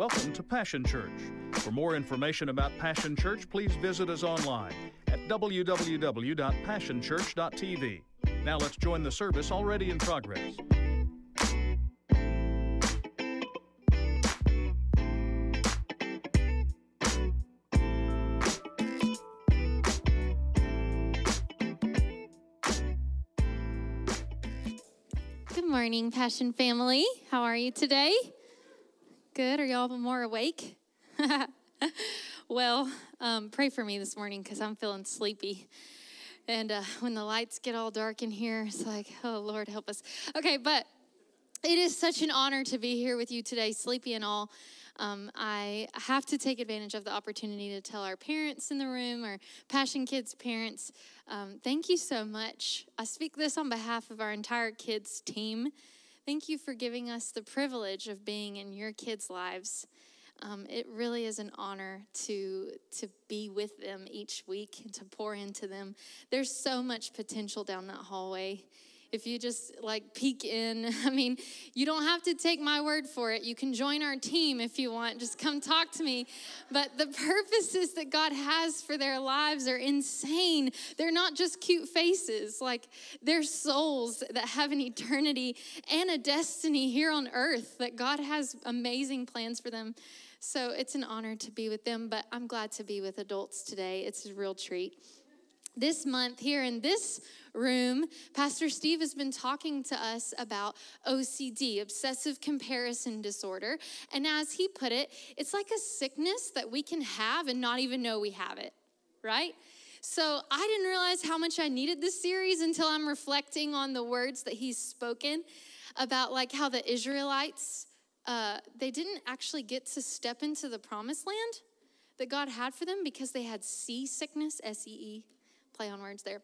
Welcome to Passion Church. For more information about Passion Church, please visit us online at www.passionchurch.tv. Now let's join the service already in progress. Good morning, Passion family. How are you today? Good. Are y'all more awake? well, um, pray for me this morning because I'm feeling sleepy. And uh, when the lights get all dark in here, it's like, oh, Lord, help us. Okay, but it is such an honor to be here with you today, sleepy and all. Um, I have to take advantage of the opportunity to tell our parents in the room, our Passion Kids parents, um, thank you so much. I speak this on behalf of our entire kids team. Thank you for giving us the privilege of being in your kids' lives. Um, it really is an honor to to be with them each week and to pour into them. There's so much potential down that hallway if you just like peek in. I mean, you don't have to take my word for it. You can join our team if you want. Just come talk to me. But the purposes that God has for their lives are insane. They're not just cute faces, like they're souls that have an eternity and a destiny here on earth, that God has amazing plans for them. So it's an honor to be with them, but I'm glad to be with adults today. It's a real treat this month here in this room, Pastor Steve has been talking to us about OCD, obsessive comparison disorder. And as he put it, it's like a sickness that we can have and not even know we have it, right? So I didn't realize how much I needed this series until I'm reflecting on the words that he's spoken about, like how the Israelites, uh, they didn't actually get to step into the promised land that God had for them because they had seasickness, S E E play on words there.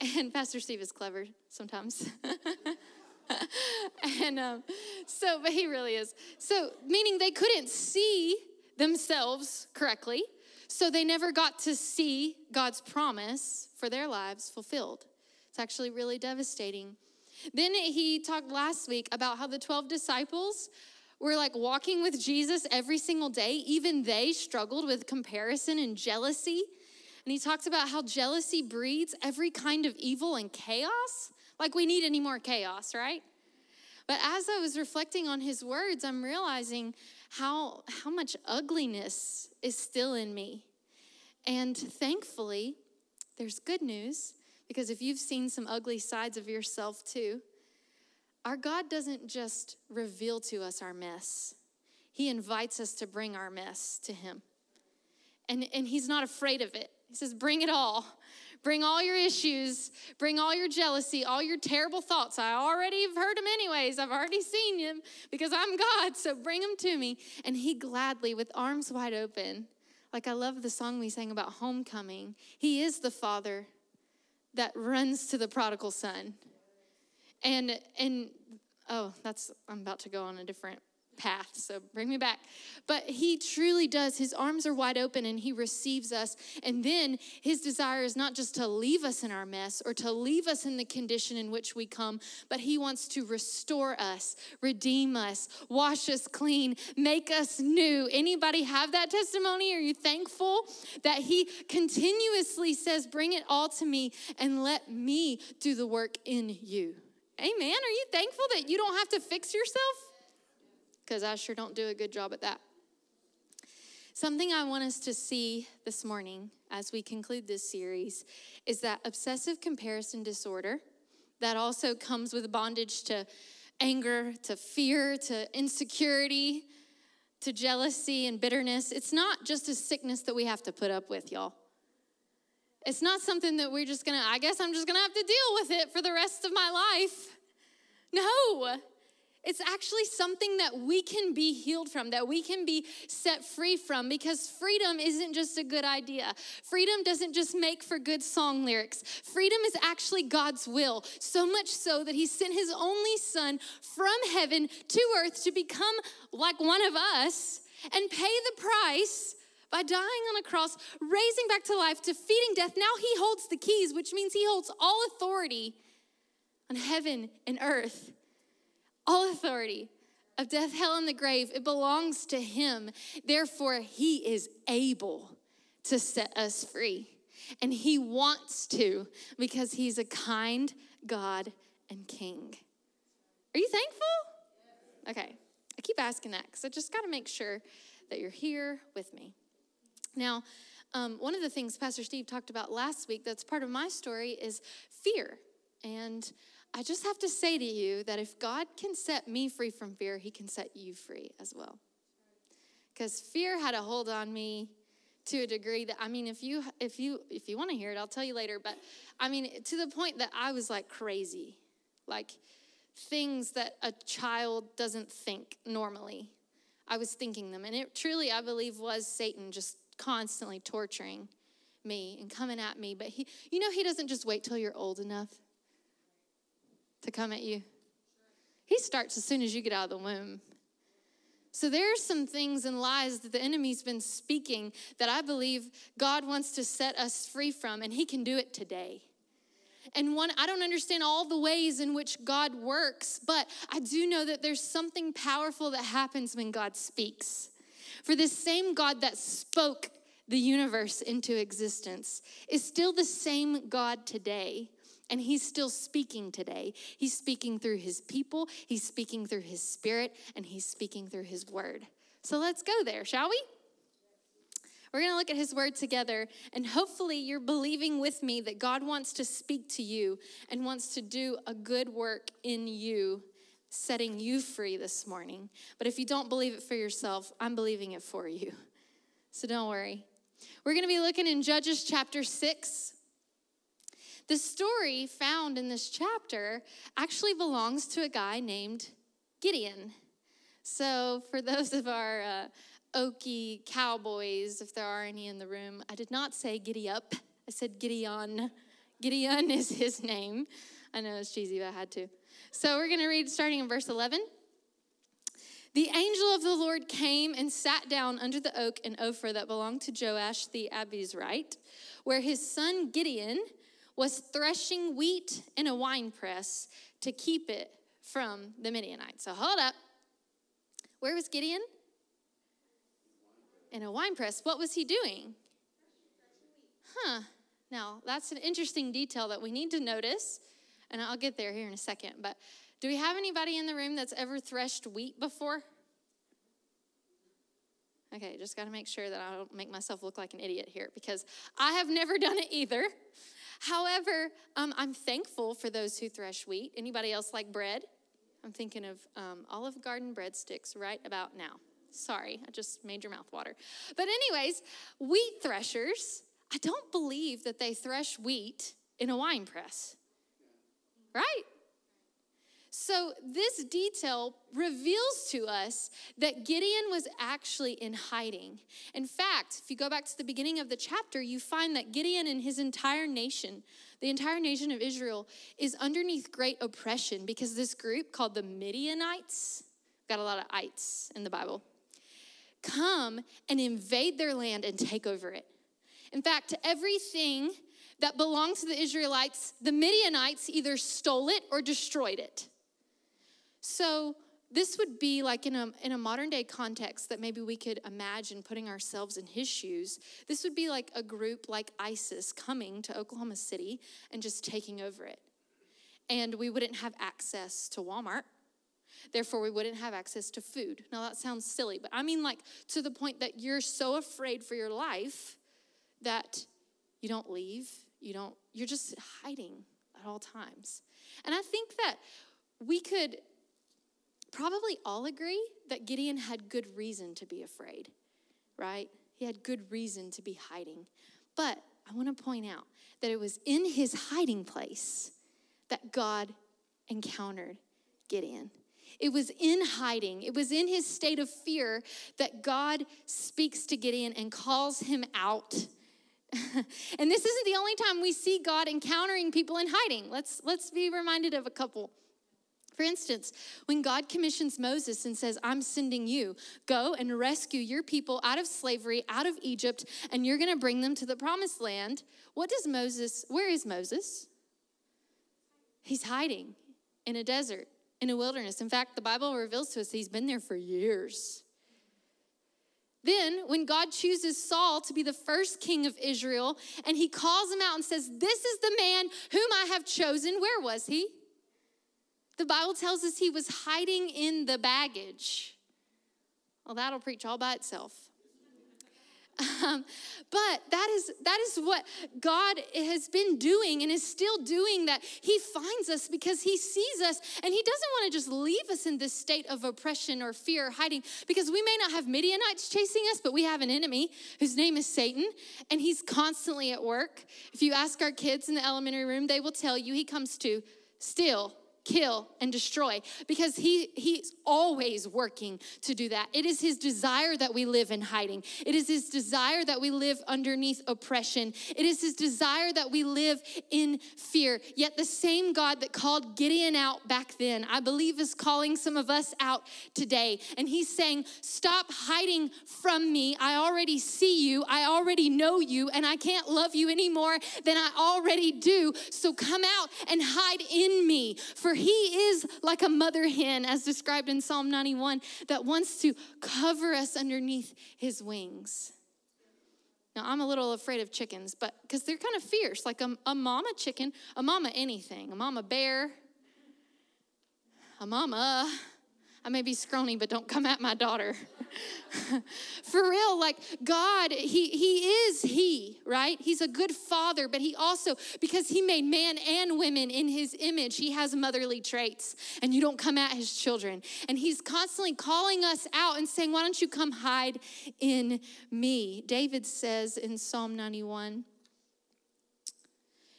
And Pastor Steve is clever sometimes. and um, so, but he really is. So, meaning they couldn't see themselves correctly, so they never got to see God's promise for their lives fulfilled. It's actually really devastating. Then he talked last week about how the 12 disciples were like walking with Jesus every single day. Even they struggled with comparison and jealousy and he talks about how jealousy breeds every kind of evil and chaos. Like we need any more chaos, right? But as I was reflecting on his words, I'm realizing how, how much ugliness is still in me. And thankfully, there's good news because if you've seen some ugly sides of yourself too, our God doesn't just reveal to us our mess, He invites us to bring our mess to Him. And, and He's not afraid of it. He says, Bring it all. Bring all your issues, bring all your jealousy, all your terrible thoughts. I already have heard them anyways. I've already seen them because I'm God, so bring them to me. And he gladly, with arms wide open, like I love the song we sang about homecoming, he is the father that runs to the prodigal son. And and oh, that's I'm about to go on a different path, so bring me back. But he truly does. His arms are wide open and he receives us. And then his desire is not just to leave us in our mess or to leave us in the condition in which we come, but he wants to restore us, redeem us, wash us clean, make us new. Anybody have that testimony? Are you thankful that he continuously says, Bring it all to me and let me do the work in you? Amen. Are you thankful that you don't have to fix yourself? Because I sure don't do a good job at that. Something I want us to see this morning as we conclude this series is that obsessive comparison disorder that also comes with bondage to anger, to fear, to insecurity, to jealousy and bitterness. It's not just a sickness that we have to put up with, y'all. It's not something that we're just gonna, I guess I'm just gonna have to deal with it for the rest of my life. No, it's actually something that we can be healed from, that we can be set free from, because freedom isn't just a good idea. Freedom doesn't just make for good song lyrics. Freedom is actually God's will, so much so that He sent His only Son from heaven to earth to become like one of us and pay the price by dying on a cross, raising back to life, defeating death. Now He holds the keys, which means He holds all authority on heaven and earth all authority. of death, hell, and the grave. It belongs to him. Therefore, he is able to set us free. And he wants to because he's a kind God and King. Are you thankful? Okay. I keep asking that because I just got to make sure that you're here with me. Now, um, one of the things Pastor Steve talked about last week that's part of my story is fear. And I just have to say to you that if God can set me free from fear, he can set you free as well. Because fear had a hold on me to a degree that I mean if you if you if you want to hear it I'll tell you later but I mean to the point that I was like crazy. Like things that a child doesn't think normally. I was thinking them and it truly I believe was Satan just constantly torturing me and coming at me but he you know he doesn't just wait till you're old enough to come at you. He starts as soon as you get out of the womb. So there are some things and lies that the enemy's been speaking that I believe God wants to set us free from, and He can do it today. And one, I don't understand all the ways in which God works, but I do know that there's something powerful that happens when God speaks. For this same God that spoke the universe into existence is still the same God today. And he's still speaking today. He's speaking through his people, he's speaking through his spirit, and he's speaking through his word. So let's go there, shall we? We're going to look at his word together, and hopefully, you're believing with me that God wants to speak to you and wants to do a good work in you, setting you free this morning. But if you don't believe it for yourself, I'm believing it for you. So don't worry. We're going to be looking in Judges chapter 6, the story found in this chapter actually belongs to a guy named Gideon. So, for those of our uh, Okie cowboys, if there are any in the room, I did not say giddy up. I said Gideon. Gideon is his name. I know it's cheesy, but I had to. So, we're going to read starting in verse 11. The angel of the Lord came and sat down under the oak in Ophir that belonged to Joash the Abiezrite, where his son Gideon was threshing wheat in a wine press to keep it from the Midianites. So hold up. Where was Gideon? In a wine press. What was he doing? Huh. Now, that's an interesting detail that we need to notice, and I'll get there here in a second. But do we have anybody in the room that's ever threshed wheat before? Okay, just got to make sure that I don't make myself look like an idiot here because I have never done it either. However, um, I'm thankful for those who thresh wheat. Anybody else like bread? I'm thinking of um, Olive Garden breadsticks right about now. Sorry, I just made your mouth water. But, anyways, wheat threshers, I don't believe that they thresh wheat in a wine press, right? So, this detail reveals to us that Gideon was actually in hiding. In fact, if you go back to the beginning of the chapter, you find that Gideon and his entire nation, the entire nation of Israel, is underneath great oppression because this group called the Midianites, got a lot of ites in the Bible, come and invade their land and take over it. In fact, everything that belonged to the Israelites, the Midianites either stole it or destroyed it. So this would be like in a, in a modern day context that maybe we could imagine putting ourselves in his shoes. This would be like a group like ISIS coming to Oklahoma City and just taking over it. And we wouldn't have access to Walmart. Therefore, we wouldn't have access to food. Now, that sounds silly, but I mean, like, to the point that you're so afraid for your life that you don't leave, you don't, you're just hiding at all times. And I think that we could probably all agree that Gideon had good reason to be afraid, right? He had good reason to be hiding. But I want to point out that it was in his hiding place that God encountered Gideon. It was in hiding, it was in his state of fear that God speaks to Gideon and calls him out. and this isn't the only time we see God encountering people in hiding. Let's let's be reminded of a couple. For instance, when God commissions Moses and says, I'm sending you, go and rescue your people out of slavery, out of Egypt, and you're gonna bring them to the promised land, what does Moses, where is Moses? He's hiding in a desert in a wilderness. In fact, the Bible reveals to us he's been there for years. Then, when God chooses Saul to be the first king of Israel, and he calls him out and says, This is the man whom I have chosen, where was he? The Bible tells us he was hiding in the baggage. Well, that'll preach all by itself. Um, but that is that is what God has been doing and is still doing. That He finds us because He sees us, and He doesn't want to just leave us in this state of oppression or fear or hiding. Because we may not have Midianites chasing us, but we have an enemy whose name is Satan, and he's constantly at work. If you ask our kids in the elementary room, they will tell you he comes to steal, kill and destroy because he he's always working to do that. It is his desire that we live in hiding. It is his desire that we live underneath oppression. It is his desire that we live in fear. Yet the same god that called gideon out back then i believe is calling some of us out today. And he's saying stop hiding from me. I already see you. I already know you and i can't love you anymore than i already do. So come out and hide in me for for he is like a mother hen, as described in Psalm 91, that wants to cover us underneath his wings. Now, I'm a little afraid of chickens, but because they're kind of fierce, like a, a mama chicken, a mama anything, a mama bear, a mama I may be scrawny, but don't come at my daughter. For real, like God, he, he is He, right? He's a good father, but He also, because He made man and women in His image, He has motherly traits, and you don't come at His children. And He's constantly calling us out and saying, Why don't you come hide in me? David says in Psalm 91,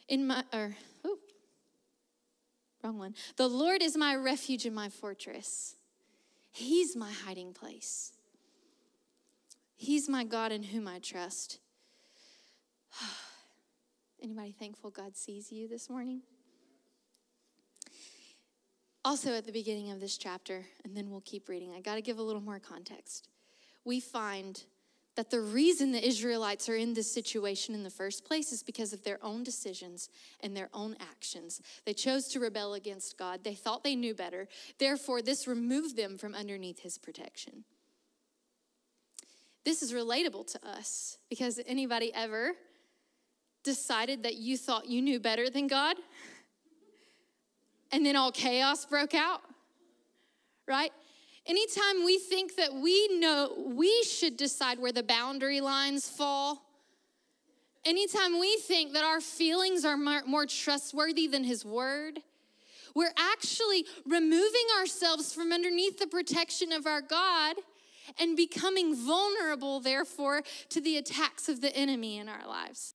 in my, or, oh, wrong one. The Lord is my refuge and my fortress. He's my hiding place. He's my God in whom I trust. Anybody thankful God sees you this morning? Also, at the beginning of this chapter, and then we'll keep reading, I got to give a little more context. We find that the reason the Israelites are in this situation in the first place is because of their own decisions and their own actions. They chose to rebel against God. They thought they knew better. Therefore, this removed them from underneath his protection. This is relatable to us because anybody ever decided that you thought you knew better than God? And then all chaos broke out? Right? Anytime we think that we know we should decide where the boundary lines fall, anytime we think that our feelings are more, trustworthy than His word, we're actually removing ourselves from underneath the protection of our God and becoming vulnerable, therefore, to the attacks of the enemy in our lives.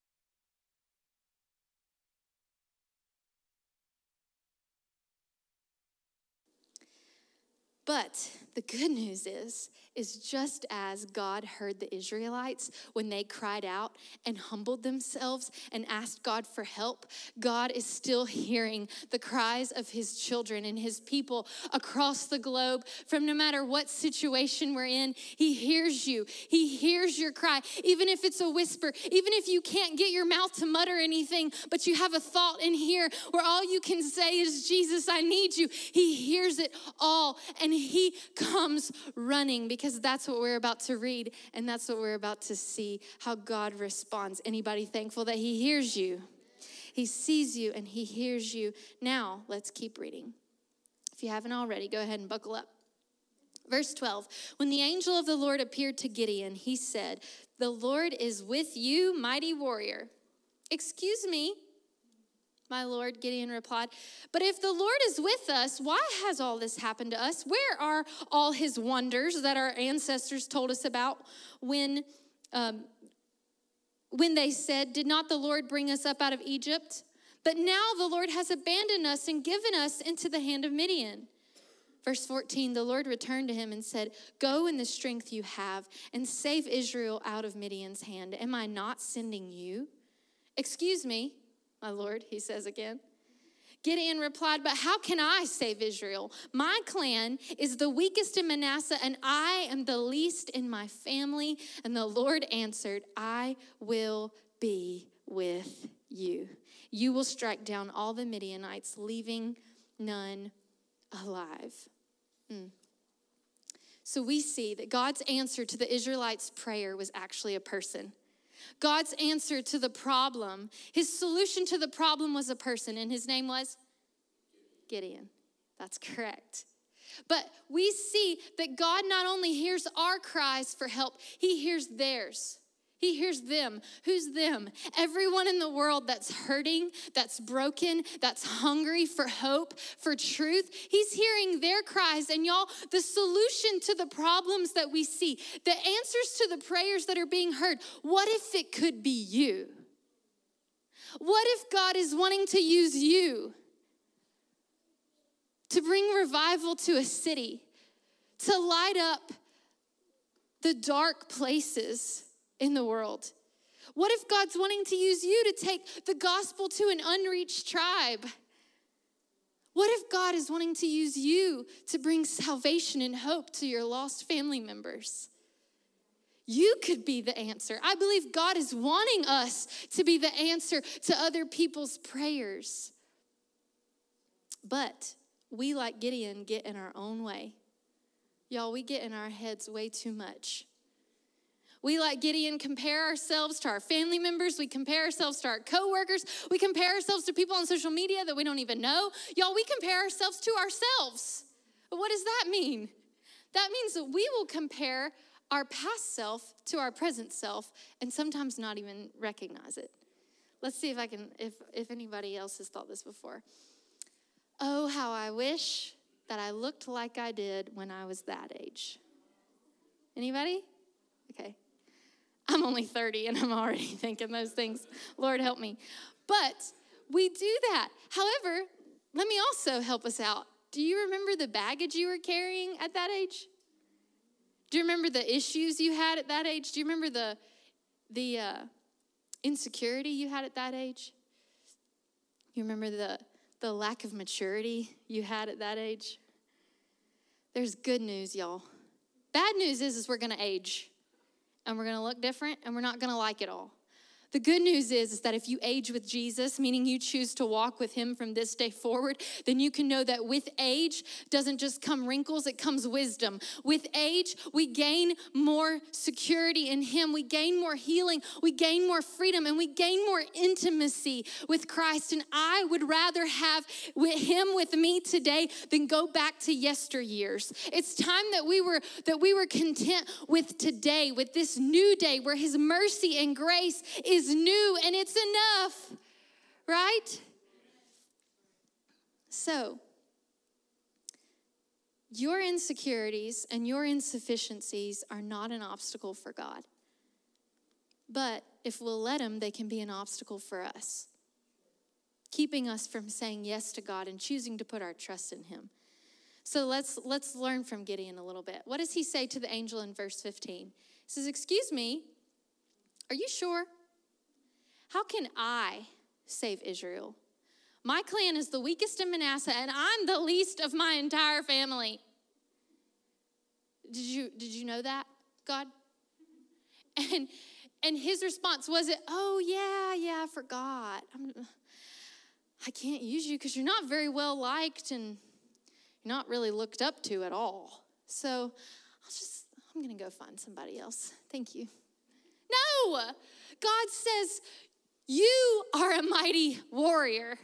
But the good news is is just as God heard the Israelites when they cried out and humbled themselves and asked God for help, God is still hearing the cries of his children and his people across the globe from no matter what situation we're in. He hears you. He hears your cry, even if it's a whisper, even if you can't get your mouth to mutter anything, but you have a thought in here where all you can say is, Jesus, I need you. He hears it all and he comes running because because that's what we're about to read and that's what we're about to see how God responds. Anybody thankful that He hears you? He sees you and He hears you. Now, let's keep reading. If you haven't already, go ahead and buckle up. Verse 12 When the angel of the Lord appeared to Gideon, he said, The Lord is with you, mighty warrior. Excuse me, my Lord, Gideon replied. But if the Lord is with us, why has all this happened to us? Where are all his wonders that our ancestors told us about when, um, when they said, Did not the Lord bring us up out of Egypt? But now the Lord has abandoned us and given us into the hand of Midian. Verse 14 The Lord returned to him and said, Go in the strength you have and save Israel out of Midian's hand. Am I not sending you? Excuse me, my Lord, he says again. Gideon replied, But how can I save Israel? My clan is the weakest in Manasseh, and I am the least in my family. And the Lord answered, I will be with you. You will strike down all the Midianites, leaving none alive. Mm. So we see that God's answer to the Israelites' prayer was actually a person. God's answer to the problem, his solution to the problem was a person, and his name was Gideon. That's correct. But we see that God not only hears our cries for help, he hears theirs. He hears them. Who's them? Everyone in the world that's hurting, that's broken, that's hungry for hope, for truth. He's hearing their cries. And y'all, the solution to the problems that we see, the answers to the prayers that are being heard, what if it could be you? What if God is wanting to use you to bring revival to a city, to light up the dark places? In the world? What if God's wanting to use you to take the gospel to an unreached tribe? What if God is wanting to use you to bring salvation and hope to your lost family members? You could be the answer. I believe God is wanting us to be the answer to other people's prayers. But we, like Gideon, get in our own way. Y'all, we get in our heads way too much. We, like Gideon, compare ourselves to our family members. We compare ourselves to our coworkers. We compare ourselves to people on social media that we don't even know. Y'all, we compare ourselves to ourselves. But what does that mean? That means that we will compare our past self to our present self and sometimes not even recognize it. Let's see if I can, if, if anybody else has thought this before. Oh, how I wish that I looked like I did when I was that age. Anybody? Okay, I'm only 30 and I'm already thinking those things. Lord, help me. But we do that. However, let me also help us out. Do you remember the baggage you were carrying at that age? Do you remember the issues you had at that age? Do you remember the, the uh, insecurity you had at that age? You remember the, the lack of maturity you had at that age? There's good news, y'all. Bad news is, is we're going to age and we're gonna look different and we're not gonna like it all. The good news is, is that if you age with Jesus, meaning you choose to walk with him from this day forward, then you can know that with age doesn't just come wrinkles, it comes wisdom. With age, we gain more security in him, we gain more healing, we gain more freedom, and we gain more intimacy with Christ. And I would rather have him with me today than go back to yesteryears. It's time that we were that we were content with today, with this new day where his mercy and grace is is new and it's enough, right? So, your insecurities and your insufficiencies are not an obstacle for God. But if we'll let them, they can be an obstacle for us, keeping us from saying yes to God and choosing to put our trust in Him. So let's let's learn from Gideon a little bit. What does he say to the angel in verse 15? He says, "Excuse me, are you sure? How can I save Israel? My clan is the weakest in Manasseh, and I'm the least of my entire family. Did you, did you know that, God? And, and his response was it, oh, yeah, yeah, I forgot. I'm, I can't use you because you're not very well liked and you're not really looked up to at all. So I'll just, I'm going to go find somebody else. Thank you. No, God says, you are a mighty warrior.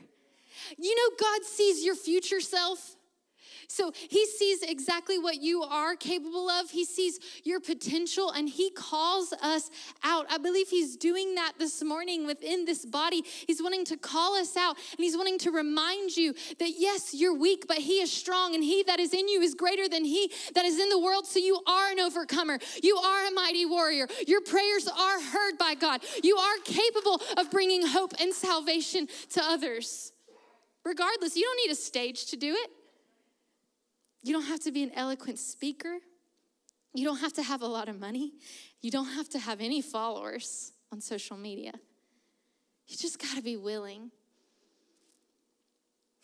You know, God sees your future self. So he sees exactly what you are capable of. He sees your potential and he calls us out. I believe he's doing that this morning within this body. He's wanting to call us out and he's wanting to remind you that yes, you're weak, but he is strong and he that is in you is greater than he that is in the world. So you are an overcomer. You are a mighty warrior. Your prayers are heard by God. You are capable of bringing hope and salvation to others. Regardless, you don't need a stage to do it. You don't have to be an eloquent speaker. You don't have to have a lot of money. You don't have to have any followers on social media. You just got to be willing.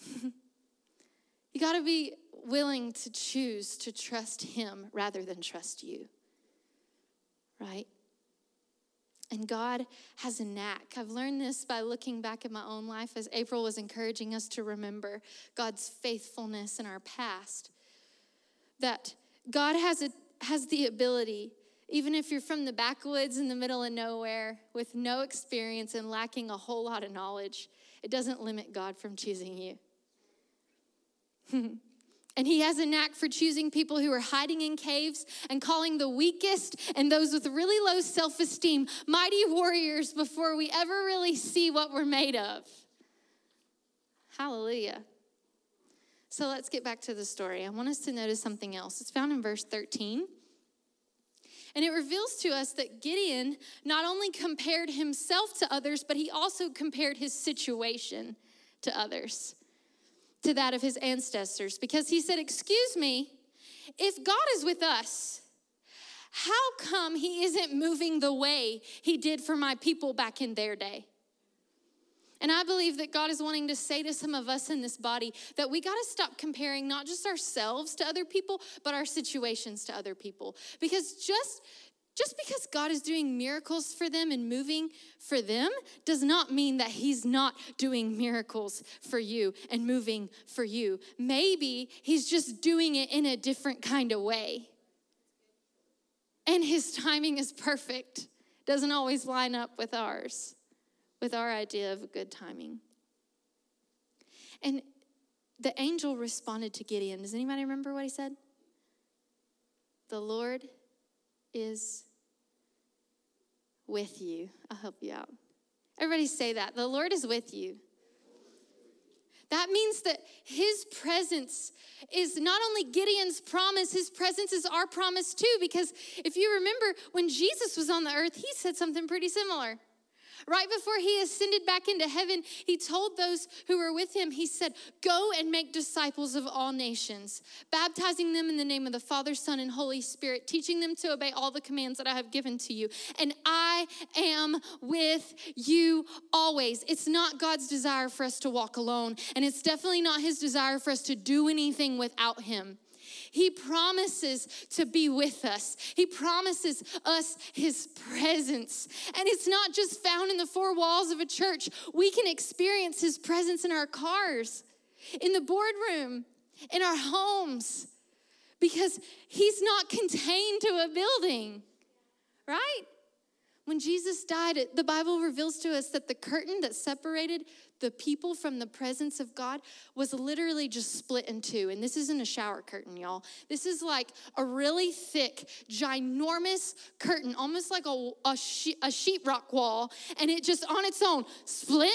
you got to be willing to choose to trust Him rather than trust you. Right? And God has a knack. I've learned this by looking back at my own life as April was encouraging us to remember God's faithfulness in our past. That God has, a, has the ability, even if you're from the backwoods in the middle of nowhere with no experience and lacking a whole lot of knowledge, it doesn't limit God from choosing you. And he has a knack for choosing people who are hiding in caves and calling the weakest and those with really low self esteem mighty warriors before we ever really see what we're made of. Hallelujah. So let's get back to the story. I want us to notice something else. It's found in verse 13. And it reveals to us that Gideon not only compared himself to others, but he also compared his situation to others to that of his ancestors because he said, Excuse me, if God is with us, how come he isn't moving the way he did for my people back in their day? And I believe that God is wanting to say to some of us in this body that we got to stop comparing not just ourselves to other people, but our situations to other people. Because just just because God is doing miracles for them and moving for them does not mean that He's not doing miracles for you and moving for you. Maybe He's just doing it in a different kind of way. And His timing is perfect, doesn't always line up with ours, with our idea of good timing. And the angel responded to Gideon. Does anybody remember what he said? The Lord is with you. I'll help you out. Everybody say that. The Lord is with you. That means that his presence is not only Gideon's promise, his presence is our promise too. Because if you remember, when Jesus was on the earth, he said something pretty similar. Right before he ascended back into heaven, he told those who were with him, he said, Go and make disciples of all nations, baptizing them in the name of the Father, Son, and Holy Spirit, teaching them to obey all the commands that I have given to you. And I am with you always. It's not God's desire for us to walk alone, and it's definitely not his desire for us to do anything without him. He promises to be with us. He promises us His presence. And it's not just found in the four walls of a church, we can experience His presence in our cars, in the boardroom, in our homes, because He's not contained to a building, right? When Jesus died, the Bible reveals to us that the curtain that separated the people from the presence of God was literally just split in two. And this isn't a shower curtain, y'all. This is like a really thick, ginormous curtain, almost like a, a, she, a sheetrock wall. And it just on its own split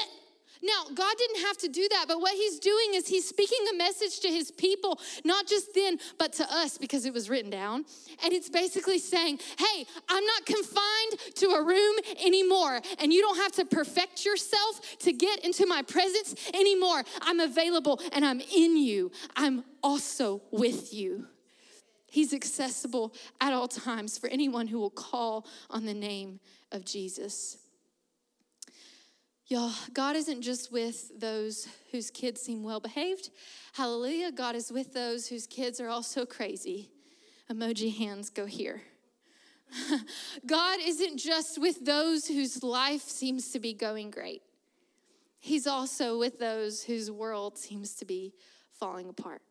now, God didn't have to do that, but what He's doing is He's speaking a message to His people, not just then, but to us because it was written down. And it's basically saying, hey, I'm not confined to a room anymore, and you don't have to perfect yourself to get into my presence anymore. I'm available and I'm in you, I'm also with you. He's accessible at all times for anyone who will call on the name of Jesus. Y'all, God isn't just with those whose kids seem well behaved. Hallelujah. God is with those whose kids are also crazy. Emoji hands go here. God isn't just with those whose life seems to be going great. He's also with those whose world seems to be falling apart.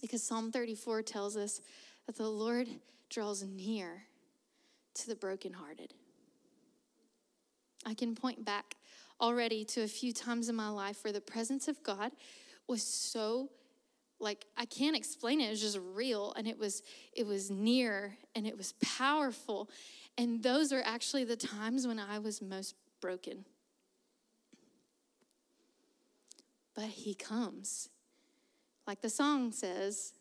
Because Psalm 34 tells us that the Lord draws near to the brokenhearted. I can point back already to a few times in my life where the presence of God was so like I can't explain it. It was just real and it was it was near and it was powerful. And those are actually the times when I was most broken. But he comes. Like the song says,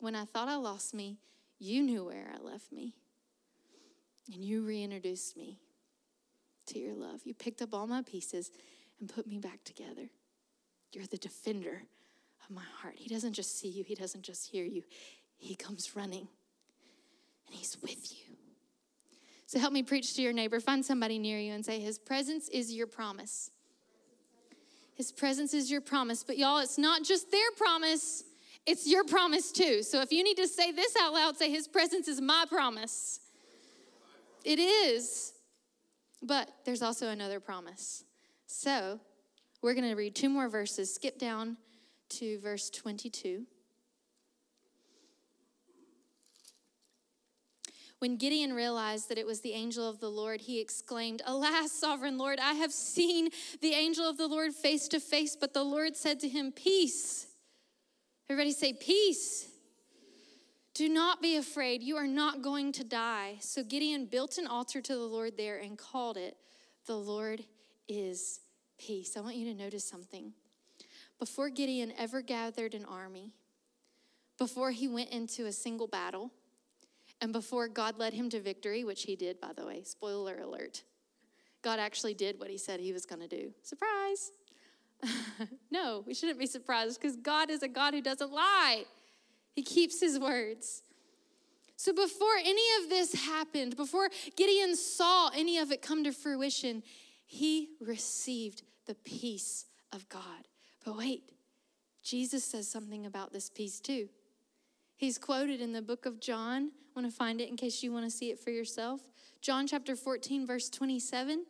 when I thought I lost me, you knew where I left me. And you reintroduced me to your love. You picked up all my pieces and put me back together. You're the defender of my heart. He doesn't just see you, He doesn't just hear you, He comes running and He's with you. So help me preach to your neighbor. Find somebody near you and say, His presence is your promise. His presence is your promise. But y'all, it's not just their promise, it's your promise too. So if you need to say this out loud, say, His presence is my promise. it is. But there's also another promise. So we're going to read two more verses. Skip down to verse 22. When Gideon realized that it was the angel of the Lord, he exclaimed, Alas, sovereign Lord, I have seen the angel of the Lord face to face. But the Lord said to him, Peace. Everybody say, Peace. Do not be afraid. You are not going to die. So Gideon built an altar to the Lord there and called it, The Lord is Peace. I want you to notice something. Before Gideon ever gathered an army, before he went into a single battle, and before God led him to victory, which he did, by the way, spoiler alert, God actually did what he said he was going to do. Surprise! no, we shouldn't be surprised because God is a God who doesn't lie, He keeps His words. So before any of this happened, before Gideon saw any of it come to fruition, he received the peace of God. But wait, Jesus says something about this peace too. He's quoted in the book of John. I want to find it in case you want to see it for yourself. John chapter 14, verse 27.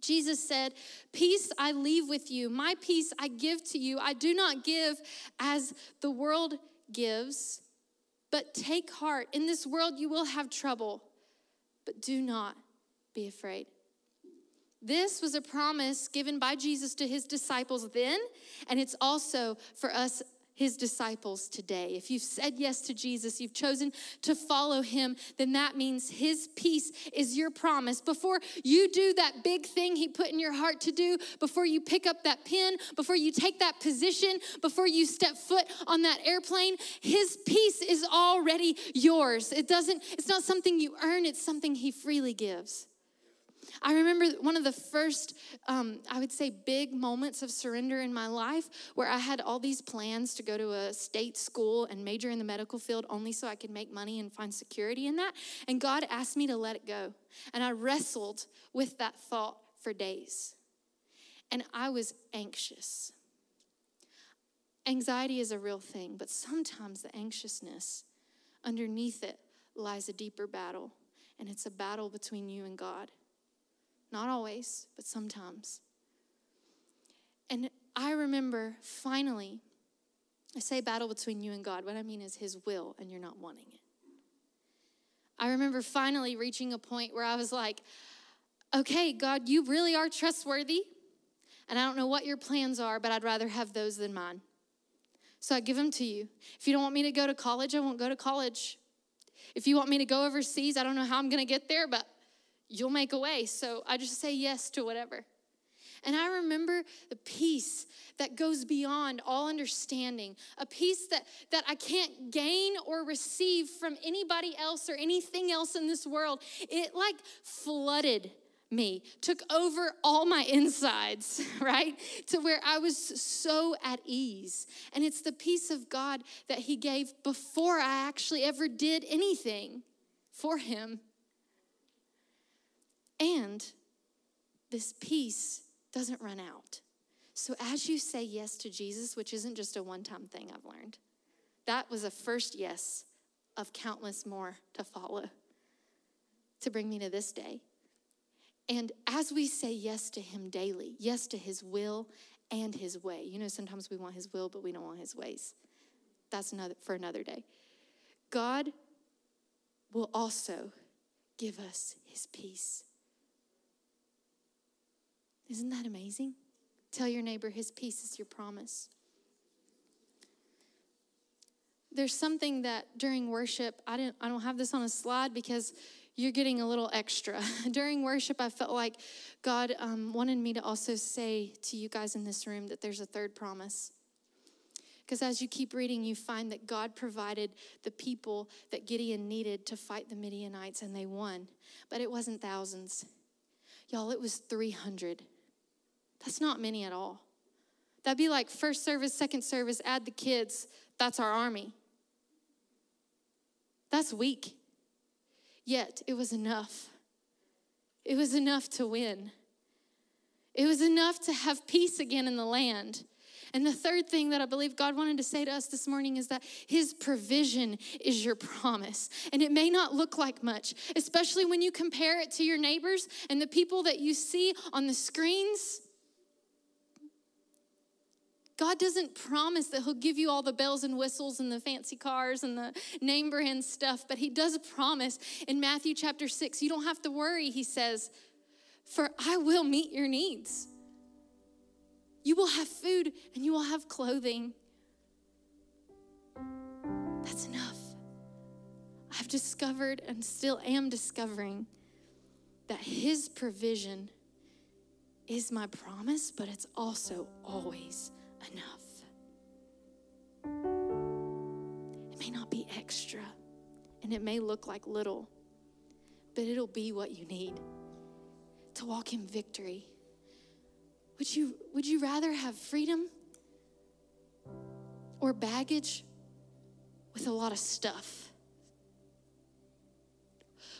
Jesus said, Peace I leave with you, my peace I give to you. I do not give as the world gives, but take heart. In this world you will have trouble, but do not be afraid. This was a promise given by Jesus to his disciples then, and it's also for us his disciples today. If you've said yes to Jesus, you've chosen to follow him, then that means his peace is your promise. Before you do that big thing he put in your heart to do, before you pick up that pen, before you take that position, before you step foot on that airplane, his peace is already yours. It doesn't it's not something you earn, it's something he freely gives. I remember one of the first, um, I would say, big moments of surrender in my life where I had all these plans to go to a state school and major in the medical field only so I could make money and find security in that. And God asked me to let it go. And I wrestled with that thought for days. And I was anxious. Anxiety is a real thing, but sometimes the anxiousness, underneath it lies a deeper battle, and it's a battle between you and God. Not always, but sometimes. And I remember finally, I say battle between you and God. What I mean is His will, and you're not wanting it. I remember finally reaching a point where I was like, okay, God, you really are trustworthy. And I don't know what your plans are, but I'd rather have those than mine. So I give them to you. If you don't want me to go to college, I won't go to college. If you want me to go overseas, I don't know how I'm going to get there, but you'll make a way. So I just say yes to whatever. And I remember the peace that goes beyond all understanding, a peace that, that I can't gain or receive from anybody else or anything else in this world. It like flooded me, took over all my insides, right? To where I was so at ease. And it's the peace of God that He gave before I actually ever did anything for Him. And this peace doesn't run out. So as you say yes to Jesus, which isn't just a one time thing I've learned, that was a first yes of countless more to follow to bring me to this day. And as we say yes to Him daily, yes to His will and His way, you know, sometimes we want His will, but we don't want His ways. That's another for another day. God will also give us His peace. Isn't that amazing? Tell your neighbor his peace is your promise. There's something that during worship, I didn't I don't have this on a slide because you're getting a little extra. during worship, I felt like God um, wanted me to also say to you guys in this room that there's a third promise. Because as you keep reading, you find that God provided the people that Gideon needed to fight the Midianites, and they won. But it wasn't thousands. Y'all, it was 300. That's not many at all. That'd be like first service, second service, add the kids. That's our army. That's weak. Yet it was enough. It was enough to win. It was enough to have peace again in the land. And the third thing that I believe God wanted to say to us this morning is that His provision is your promise. And it may not look like much, especially when you compare it to your neighbors and the people that you see on the screens. God doesn't promise that He'll give you all the bells and whistles and the fancy cars and the name brand stuff, but He does promise in Matthew chapter 6, you don't have to worry, He says, for I will meet your needs. You will have food and you will have clothing. That's enough. I've discovered and still am discovering that His provision is my promise, but it's also always enough. It may not be extra and it may look like little, but it'll be what you need to walk in victory would you, would you rather have freedom or baggage with a lot of stuff?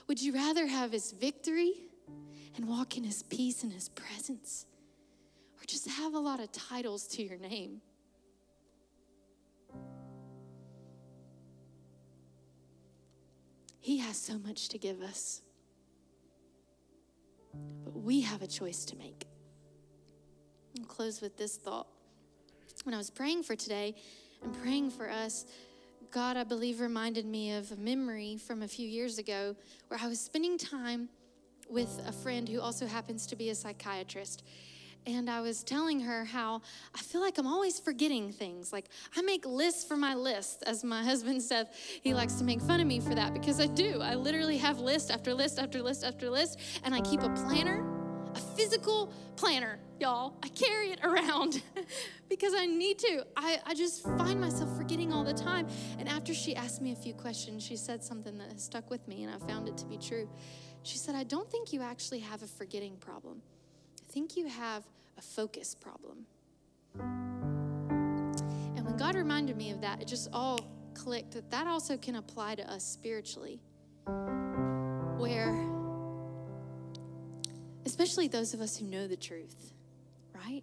Would you rather have his victory and walk in his peace and his presence? Just have a lot of titles to your name? He has so much to give us. But we have a choice to make. I'll close with this thought. When I was praying for today and praying for us, God, I believe, reminded me of a memory from a few years ago where I was spending time with a friend who also happens to be a psychiatrist. And I was telling her how I feel like I'm always forgetting things. Like I make lists for my list, as my husband said. He likes to make fun of me for that because I do. I literally have list after list after list after list, and I keep a planner a physical planner, y'all. I carry it around because I need to. I, I just find myself forgetting all the time. And after she asked me a few questions, she said something that stuck with me, and I found it to be true. She said, I don't think you actually have a forgetting problem. Think you have a focus problem. And when God reminded me of that, it just all clicked that that also can apply to us spiritually. Where especially those of us who know the truth, right?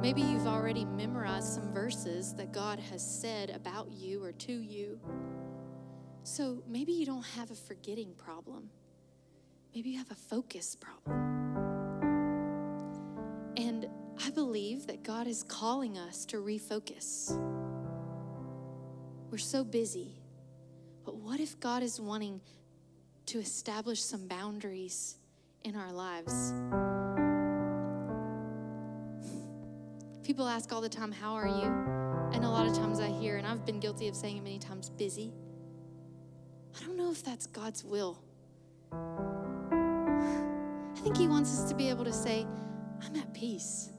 Maybe you've already memorized some verses that God has said about you or to you. So maybe you don't have a forgetting problem. Maybe you have a focus problem. I believe that God is calling us to refocus. We're so busy. But what if God is wanting to establish some boundaries in our lives. People ask all the time, How are you? And a lot of times I hear, and I've been guilty of saying it many times, busy. I don't know if that's God's will. I think He wants us to be able to say, I'm at peace.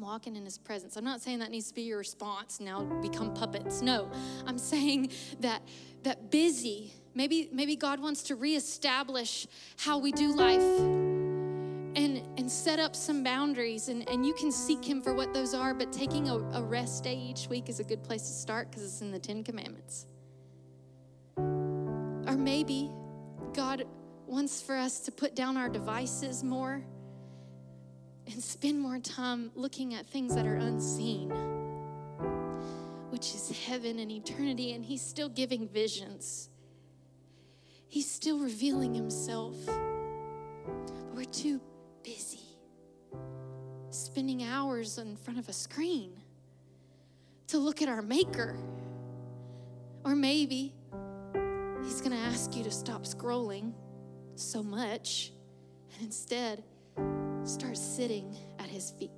Walking in His presence. I'm not saying that needs to be your response now, become puppets. No, I'm saying that that busy Maybe, maybe God wants to reestablish how we do life and, and set up some boundaries. And, and you can seek Him for what those are, but taking a, a rest day each week is a good place to start because it's in the Ten Commandments. Or maybe God wants for us to put down our devices more and spend more time looking at things that are unseen, which is heaven and eternity. And He's still giving visions. He's still revealing himself. But we're too busy spending hours in front of a screen to look at our Maker. Or maybe He's going to ask you to stop scrolling so much and instead start sitting at His feet.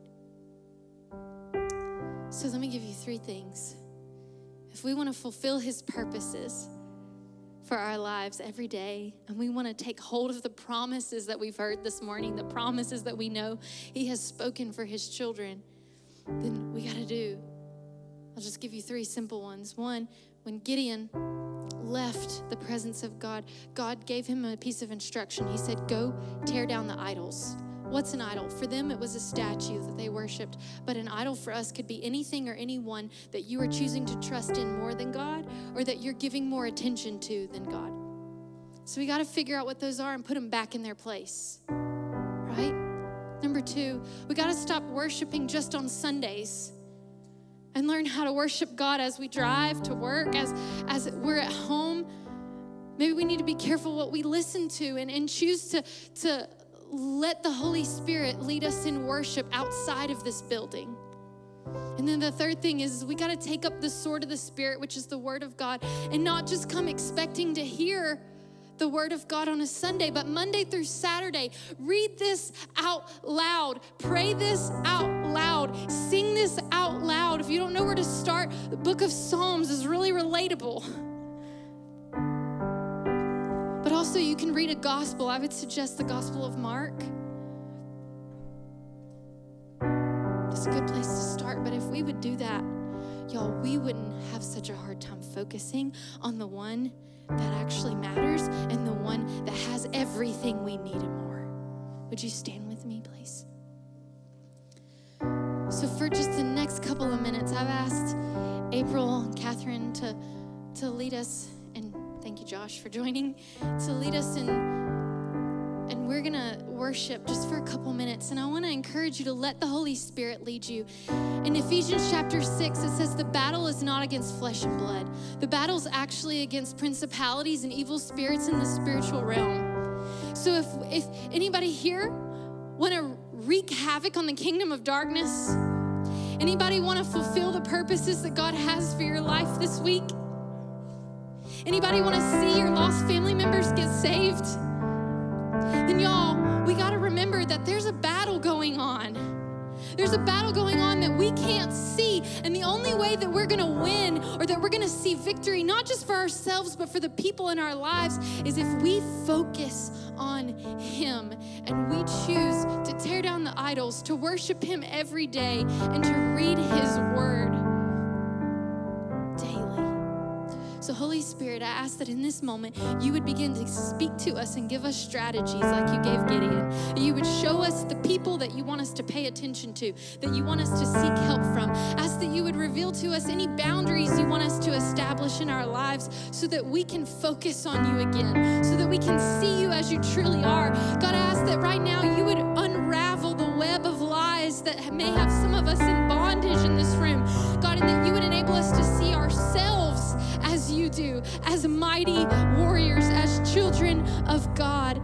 So let me give you three things. If we want to fulfill His purposes, for our lives every day. And we want to take hold of the promises that we've heard this morning, the promises that we know He has spoken for His children. Then we got to do. I'll just give you three simple ones. One, when Gideon left the presence of God, God gave him a piece of instruction. He said, Go tear down the idols. What's an idol? For them, it was a statue that they worshiped. But an idol for us could be anything or anyone that you are choosing to trust in more than God or that you're giving more attention to than God. So we got to figure out what those are and put them back in their place, right? Number two, we got to stop worshiping just on Sundays and learn how to worship God as we drive to work, as, as we're at home. Maybe we need to be careful what we listen to and, and choose to, to let the Holy Spirit lead us in worship outside of this building. And then the third thing is, we got to take up the sword of the Spirit, which is the Word of God, and not just come expecting to hear the Word of God on a Sunday, but Monday through Saturday, read this out loud, pray this out loud, sing this out loud. If you don't know where to start, the book of Psalms is really relatable. You can read a gospel. I would suggest the Gospel of Mark. It's a good place to start, but if we would do that, y'all, we wouldn't have such a hard time focusing on the one that actually matters and the one that has everything we need and more. Would you stand with me, please? So, for just the next couple of minutes, I've asked April and Catherine to, to lead us, thank you, Josh, for joining, to lead us in and we're going to worship just for a couple minutes. And I want to encourage you to let the Holy Spirit lead you. In Ephesians chapter 6, it says, The battle is not against flesh and blood, the battle is actually against principalities and evil spirits in the spiritual realm. So if, if anybody here want to wreak havoc on the kingdom of darkness, anybody want to fulfill the purposes that God has for your life this week? Anybody want to see your lost family members get saved? then y'all, we got to remember that there's a battle going on. There's a battle going on that we can't see. And the only way that we're going to win or that we're going to see victory, not just for ourselves, but for the people in our lives, is if we focus on Him and we choose to tear down the idols, to worship Him every day, and to read His Word. So, Holy Spirit, I ask that in this moment you would begin to speak to us and give us strategies like you gave Gideon. You would show us the people that you want us to pay attention to, that you want us to seek help from. Ask that you would reveal to us any boundaries you want us to establish in our lives so that we can focus on you again, so that we can see you as you truly are. God, I ask that right now you would unravel the web of lies that may have some of us in bondage in this room. God, and that you would enable do, as mighty warriors, as children of God.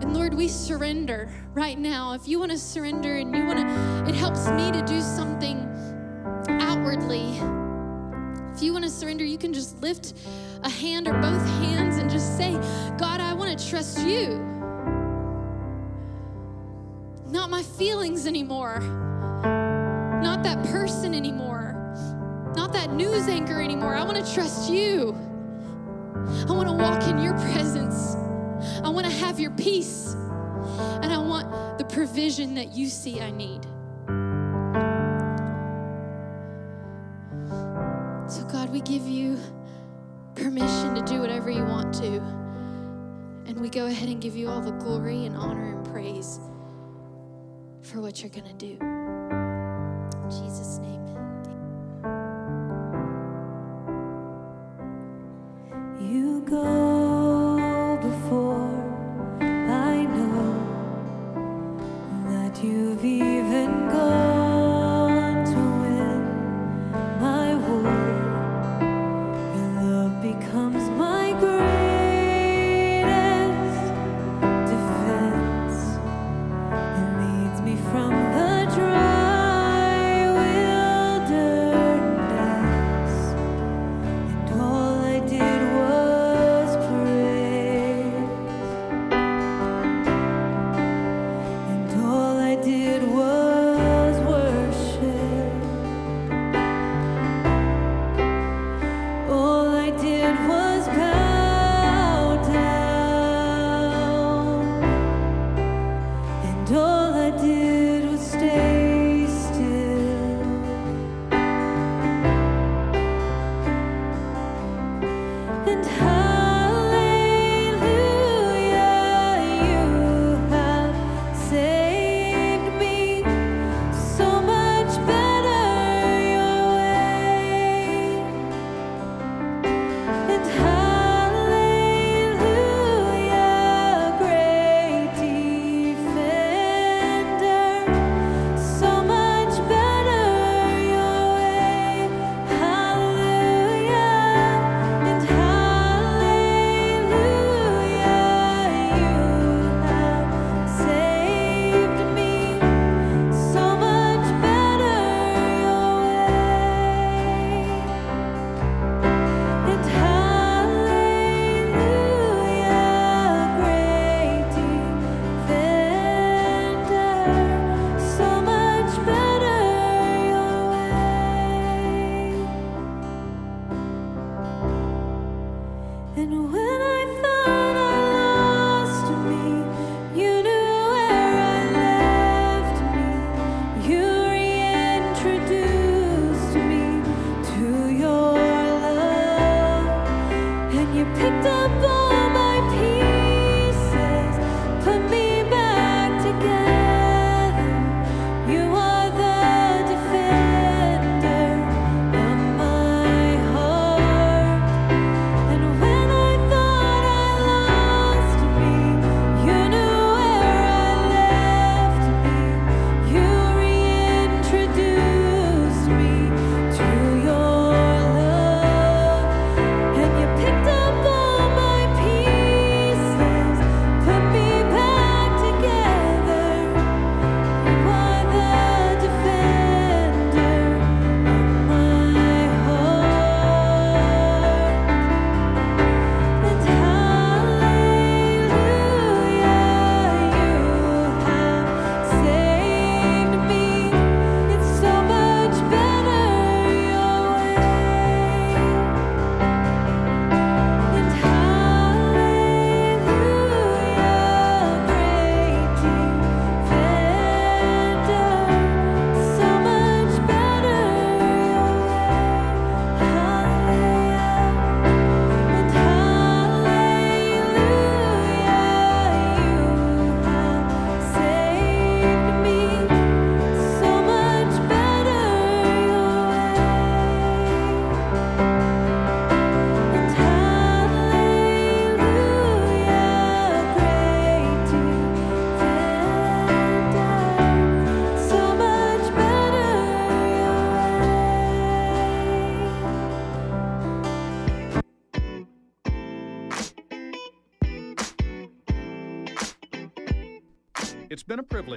And Lord, we surrender right now. If you want to surrender and you want to, it helps me to do something outwardly. If you want to surrender, you can just lift a hand or both hands and just say, God, I want to trust you. Not my feelings anymore, not that person anymore that news anchor anymore. I want to trust you. I want to walk in your presence. I want to have your peace. And I want the provision that you see I need. So, God, we give you permission to do whatever you want to. And we go ahead and give you all the glory and honor and praise for what you're going to do. Jesus'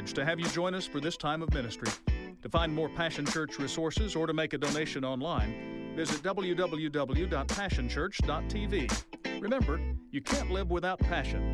privilege to have you join us for this time of ministry. To find more Passion Church resources or to make a donation online, visit www.passionchurch.tv. Remember, you can't live without passion.